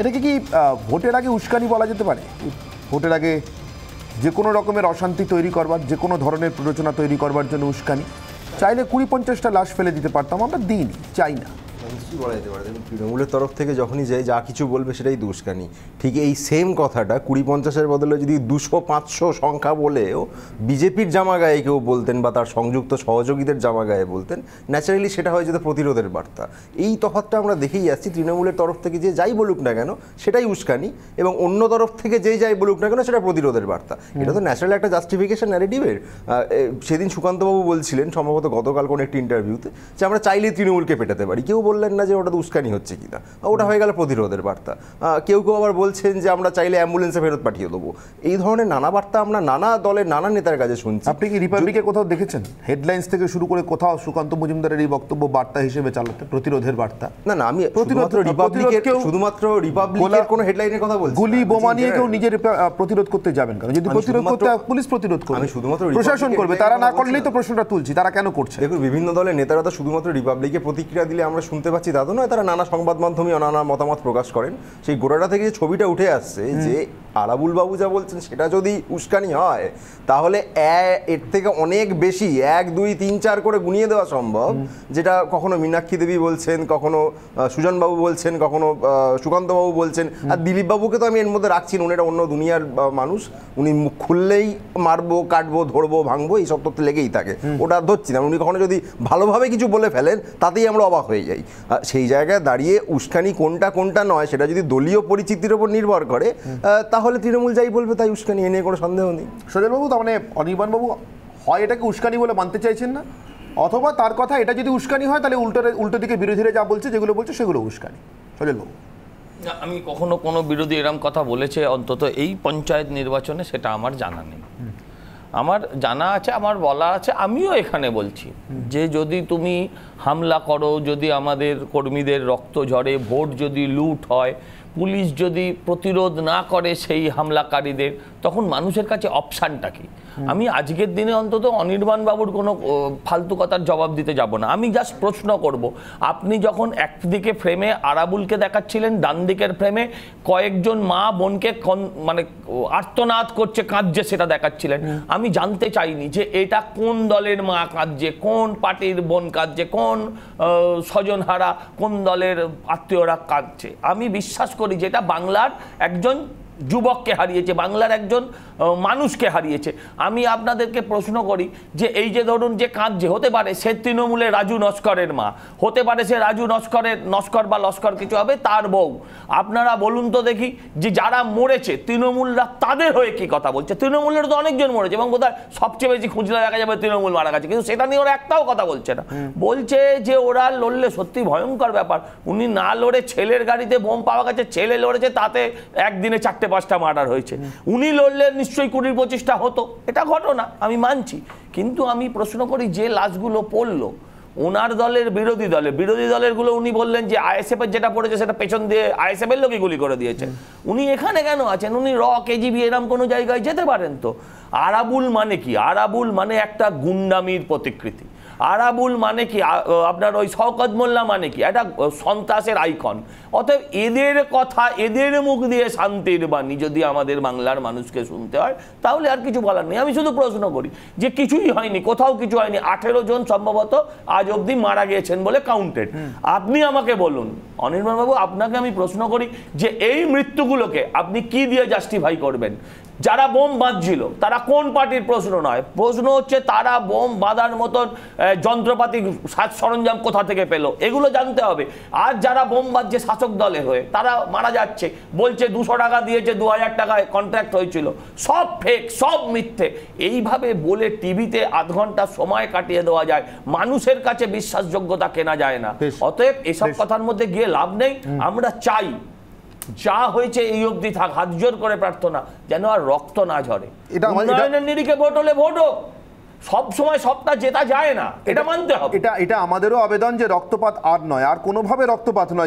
এটাকে কি ভোটের আগে উস্কানি বলা যেতে পারে? ভোটের আগে যে কোনো রকমের অশান্তি তৈরি করবার, যে কোনো ধরনের প্ররোচনা তৈরি করবার জন্য উস্কানি। চাইলে কুড়ি পঞ্চাশটা লাশ ফেলে দিতে পারতাম, আমরা দিইনি, চাই না। তৃণমূলের তরফ থেকে যখনই যায় যা কিছু বলবে সেটাই দুষ্কানি ঠিক এই সেম কথাটা কুড়ি পঞ্চাশের বদলে যদি দুশো পাঁচশো সংখ্যা বলেও বিজেপির জামা গায়ে কেউ বলতেন বা তার সংযুক্ত সহযোগীদের জামা গায়ে বলতেন ন্যাচারালি সেটা হয়ে যেত প্রতিরোধের বার্তা। এই তফাতটা আমরা দেখেই যাচ্ছি, তৃণমূলের তরফ থেকে যে যাই বলুক না কেন, সেটাই উস্কানি এবং অন্য তরফ থেকে যেই যাই বলুক না কেন, সেটা প্রতিরোধের বার্তা। এটা তো ন্যাচারাল একটা জাস্টিফিকেশন ন্যারেটিভের সেদিন সুকান্তবাবু বলছিলেন, সম্ভবত গতকাল কোনো একটি ইন্টারভিউতে যে আমরা চাইলেই তৃণমূলকে পেটাতে পারি। কেউ বললেন না যে ওটা উস্কানি হচ্ছে কিনা। ওটা হয়ে গেল প্রতিরোধের বার্তা। কেউ কেউ আবার বলছেন যে আমরা চাইলে অ্যাম্বুলেন্সে ফেরত পাঠিয়ে দেবো। এই ধরনের নানা বার্তা আমরা নানা দলের নানা নেতার কাছে শুনছি। আপনি কি রিপাবলিকে কোথাও দেখেছেন? হেডলাইন্স থেকে শুরু করে কোথাও সুকান্ত মজুমদারের এই বক্তব্য বার্তা হিসেবে চালাতে প্রতিরোধের বার্তা? না না আমি প্রতিরোধ- শুধুমাত্র রিপাবলিকের শুধুমাত্র রিপাবলিকের কোনো হেডলাইনের কথা বলছি গুলি বোমা নিয়ে কেউ নিজের প্রতিরোধ করতে যাবেন কারণ যদি প্রতিরোধ করতে পুলিশ প্রতিরোধ করবে। আমি শুধুমাত্র প্রশাসন করবে। তারা না করলেই তো প্রশ্নটা তুলছি। তারা কেন করছে? দেখুন বিভিন্ন দলের নেতারা তো শুধুমাত্র রিপাবলিকে প্রতিক্রিয়া দিলে আমরা শুনতে পাচ্ছি তা তো নয় তারা নানা সংবাদ মাধ্যমে নানা মতামত প্রকাশ করেন। সেই গোড়াটা থেকে যে ছবিটা উঠে আসছে যে আরাবুল বাবু যা বলছেন সেটা যদি উস্কানি হয় তাহলে এর থেকে অনেক বেশি এক দুই তিন চার করে গুনিয়ে দেওয়া সম্ভব। যেটা কখনো মীনাক্ষী দেবী বলছেন কখনো সুজনবাবু বলছেন কখনো সুকান্তবাবু বলছেন। আর দিলীপ বাবুকে তো আমি এর মধ্যে রাখছি না, উনি এটা অন্য দুনিয়ার মানুষ। উনি মুখ খুললেই মারবো কাটবো ধরবো ভাঙবো এই সব তথ্য লেগেই থাকে। ওটা ধরছি না। উনি কখনো যদি ভালোভাবে কিছু বলে ফেলেন তাতেই আমরা অবাক হয়ে যাই। সেই জায়গায় দাঁড়িয়ে উস্কানি কোনটা কোনটা নয় সেটা যদি দলীয় পরিচিতির ওপর নির্ভর করে তাহলে তৃণমূল যাই বলবে তাই উস্কানি এ নিয়ে কোনো সন্দেহ নেই। সজলবাবু তার মানে অনির্বাণবাবু হয় এটাকে উস্কানি বলে মানতে চাইছেন না? অথবা তার কথা এটা যদি উস্কানি হয় তাহলে উল্টো উল্টো দিকে বিরোধীরা যা বলছে যেগুলো বলছে সেগুলো উস্কানি। সজলবাবু। না, আমি কখনো কোনো বিরোধী এরম কথা বলেছে অন্তত এই পঞ্চায়েত নির্বাচনে সেটা আমার জানা নেই। আমার জানা আছে, আমার বলা আছে, আমিও এখানে বলছি। যে যদি তুমি হামলা করো, যদি আমাদের কর্মীদের রক্ত ঝরে, ভোট যদি লুট হয় পুলিশ যদি প্রতিরোধ না করে সেই হামলাকারীদের তখন মানুষের কাছে অপশানটা কি? আমি আজকের দিনে অন্তত অনির্বাণ বাবুর কোনো ফালতু কথার জবাব দিতে যাব না। আমি জাস্ট প্রশ্ন করব আপনি যখন একদিকে ফ্রেমে আরাবুলকে দেখাচ্ছিলেন ডান দিকের ফ্রেমে কয়েকজন মা বোনকে মানে আর্তনাদ করছে কাঁদছে সেটা দেখাচ্ছিলেন। আমি জানতে চাইনি যে এটা কোন দলের মা কাঁদছে কোন পার্টির বোন কাঁদছে কোন স্বজনহারা কোন দলের আত্মীয়রা কাঁদছে। আমি বিশ্বাস করি যেটা বাংলার একজন যুবককে হারিয়েছে বাংলার একজন মানুষকে হারিয়েছে। আমি আপনাদেরকে প্রশ্ন করি যে এই যে ধরুন যে কাঁদছে হতে পারে সে তৃণমূলের রাজু নস্করের মা হতে পারে সে রাজু নস্করের নস্কর বা লস্কর কিছু হবে তার বউ। আপনারা বলুন তো দেখি যে যারা মরেছে তৃণমূলরা তাদের হয়ে কি কথা বলছে? তৃণমূলের তো অনেকজন মরেছে এবং বোধহয় সবচেয়ে বেশি খুঁজলে দেখা যাবে তৃণমূল মারা গেছে কিন্তু সেটা নিয়ে ওরা একটাও কথা বলছে না। বলছে যে ওরা লড়লে সত্যি ভয়ঙ্কর ব্যাপার উনি না লড়ে ছেলের গাড়িতে বোম পাওয়া গেছে ছেলে লড়েছে তাতে একদিনে চারটে পাঁচটা মার্ডার হয়েছে। উনি লড়লে নিশ্চয়ই কুড়ি পঁচিশটা হতো। এটা ঘটনা, আমি মানছি। কিন্তু আমি প্রশ্ন করি, যে লাশগুলো পড়ল, ওনার দলের বিরোধী দলে, বিরোধী দলেরগুলো উনি বললেন যে আইএসএফ এর যেটা পড়েছে, সেটা পেছন দিয়ে আইএসএফ এর লোকই গুলি করে দিয়েছে। উনি এখানে কেন আছেন? উনি র, কেজিবি, এরম কোনো জায়গায় যেতে পারেন তো? আরাবুল মানে কি? আরাবুল মানে একটা গুন্ডামির প্রতিকৃতি। আরাবুল মানে কি? আপনার ওই শওকত মোল্লা মানে কি? একটা সন্ত্রাসের আইকন। অতএব এদের কথা এদের মুখ দিয়ে শান্তির বাণী যদি আমাদের বাংলার মানুষকে শুনতে হয় তাহলে আর কিছু বলার নেই। আমি শুধু প্রশ্ন করি যে কিছুই হয়নি কোথাও কিছু হয়নি। আঠেরো জন সম্ভবত আজ অবধি মারা গিয়েছেন বলে কাউন্টেড আপনি আমাকে বলুন অনির্বাণ বাবু আপনাকে আমি প্রশ্ন করি যে এই মৃত্যুগুলোকে আপনি কি দিয়ে জাস্টিফাই করবেন? যারা বোম বাঁধছিল তারা কোন পার্টির প্রশ্ন নয়। প্রশ্ন হচ্ছে তারা বোম বাঁধার মতন যন্ত্রপাতি সাজ সরঞ্জাম কোথা থেকে পেল? এগুলো জানতে হবে। আর যারা বোম বাঁধছে শাসক দলে হয়ে তারা মারা যাচ্ছে। বলছে দুশো টাকা দিয়েছে দু হাজার টাকায় কন্ট্রাক্ট হয়েছিল। সব ফেক সব মিথ্যে। এইভাবে বলে টিভিতে আধ ঘণ্টা সময় কাটিয়ে দেওয়া যায়। মানুষের কাছে বিশ্বাসযোগ্যতা কেনা যায় না। অতএব এসব কথার মধ্যে গিয়ে লাভ নেই। আমরা চাই যা হয়েছে এই অবধি থাক হাত জোর করে প্রার্থনা যেন আর রক্ত না ঝরে। এটা উন্নয়নের নিরিখে ভোট হলে ভোট হোক। সব সময় সবটা জেতা যায় না এটা মানতে হবে। এটা এটা আমাদেরও আবেদন যে রক্তপাত আর নয় আর কোনোভাবে রক্তপাত নয়।